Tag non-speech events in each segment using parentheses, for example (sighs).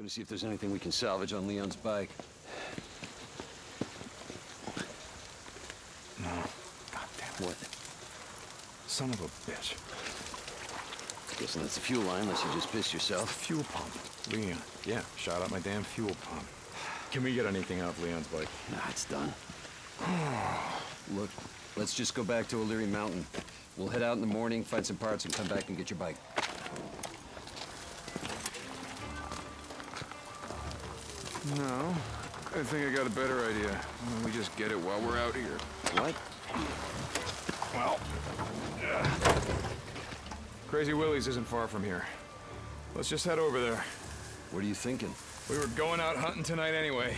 Go to see if there's anything we can salvage on Leon's bike. No. God damn it. What? Son of a bitch. Guessing that's the fuel line, unless you just pissed yourself. Fuel pump. Leon. Yeah, shot out my damn fuel pump. Can we get anything off Leon's bike? Nah, it's done. (sighs) Look, let's just go back to O'Leary Mountain. We'll head out in the morning, find some parts, and come back and get your bike. No. I think I got a better idea. We just get it while we're out here? What? Well... Crazy Willie's isn't far from here. Let's just head over there. What are you thinking? We were going out hunting tonight anyway.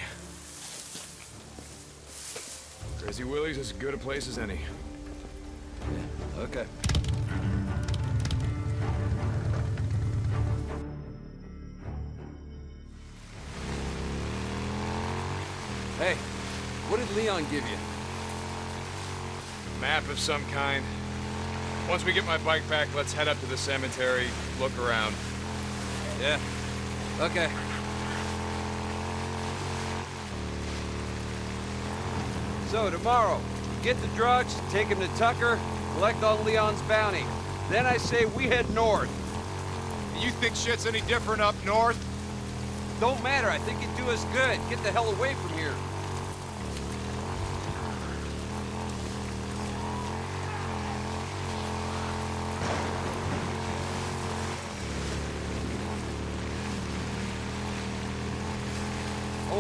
Crazy Willie's as good a place as any. Okay. Did Leon give you? Map of some kind. Once we get my bike back, let's head up to the cemetery, look around. Yeah. Okay. So tomorrow, get the drugs, take them to Tucker, collect on Leon's bounty. Then I say we head north. You think shit's any different up north? Don't matter, I think it'd do us good. Get the hell away from here.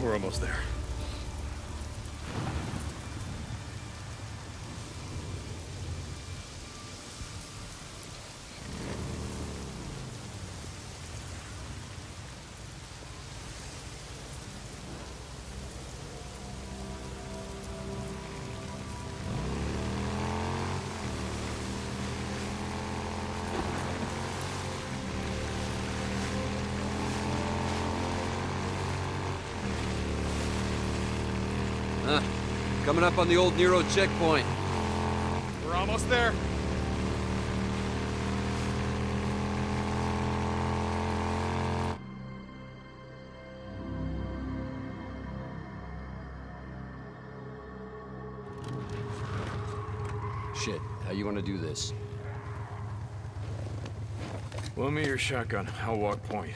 We're almost there. Coming up on the old NERO checkpoint. We're almost there. Shit, how you want to do this? Loan me your shotgun. I'll walk point.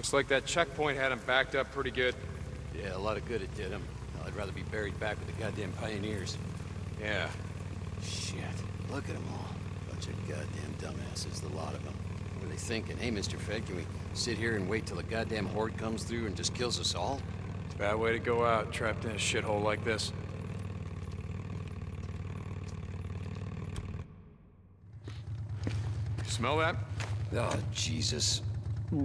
Looks like that checkpoint had him backed up pretty good. Yeah, a lot of good it did him. I'd rather be buried back with the goddamn pioneers. Yeah. Shit, look at them all. Bunch of goddamn dumbasses, the lot of them. What are they thinking? Hey, Mr. Fed, can we sit here and wait till the goddamn horde comes through and just kills us all? It's a Bad way to go out, trapped in a shithole like this. You Smell that? Oh, Jesus. Hmm.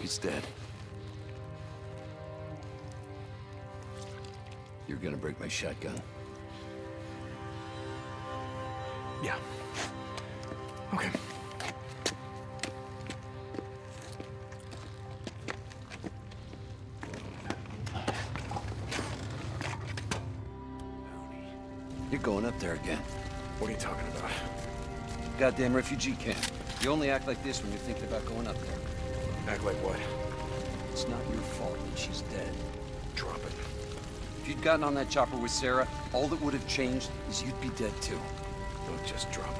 Think it's dead. You're gonna break my shotgun. Yeah. Okay. You're going up there again. What are you talking about? Goddamn refugee camp. You only act like this when you're thinking about going up there. Act like what? It's not your fault that she's dead. Drop it. If you'd gotten on that chopper with Sarah, all that would have changed is you'd be dead too. Look, just drop it.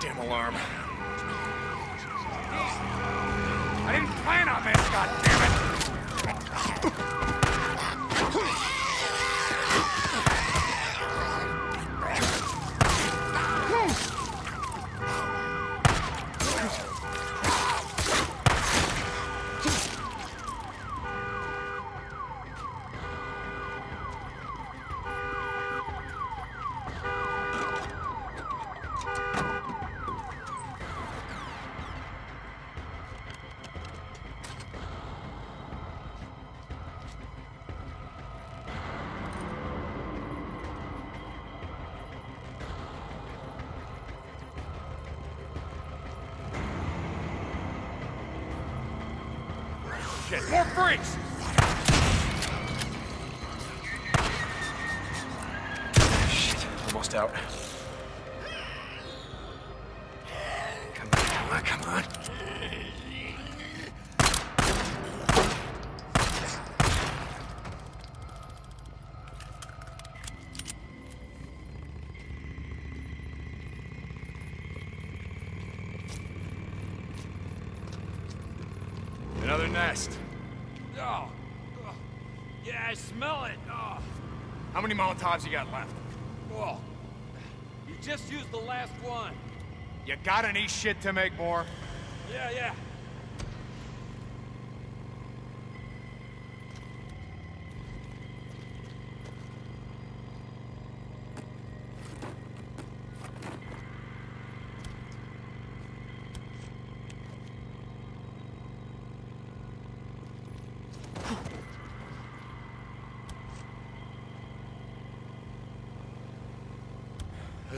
Damn alarm. I didn't plan on this, goddammit! Ha ha ha! Shit, more freaks! Shit, almost out. Come on, come on, come on. Another nest. Oh. oh. I smell it. Oh. How many Molotovs you got left? Well, you just used the last one. You got any shit to make more? Yeah, yeah.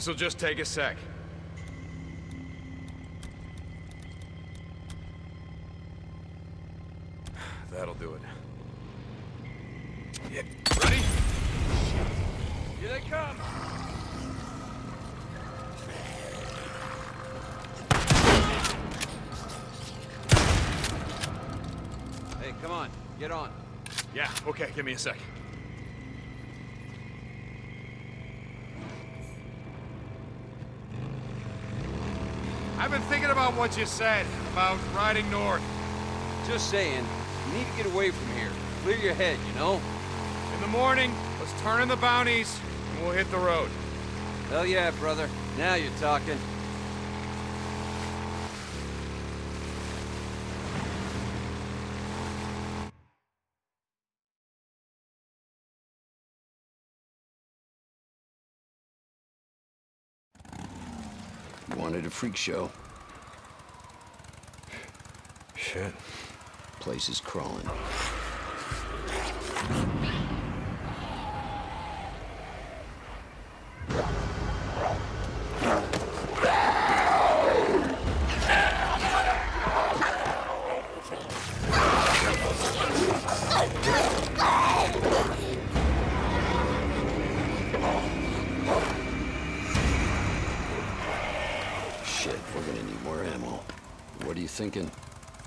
This'll just take a sec. (sighs) That'll do it. Yeah. Ready? Here they come! Hey, come on, get on. Yeah, okay, give me a sec. About what you said about riding north. Just saying, you need to get away from here. Clear your head, you know? In the morning, let's turn in the bounties, and we'll hit the road. Hell yeah, brother. Now you're talking. Wanted a freak show. Shit. Place is crawling. Shit, we're gonna need more ammo. What are you thinking?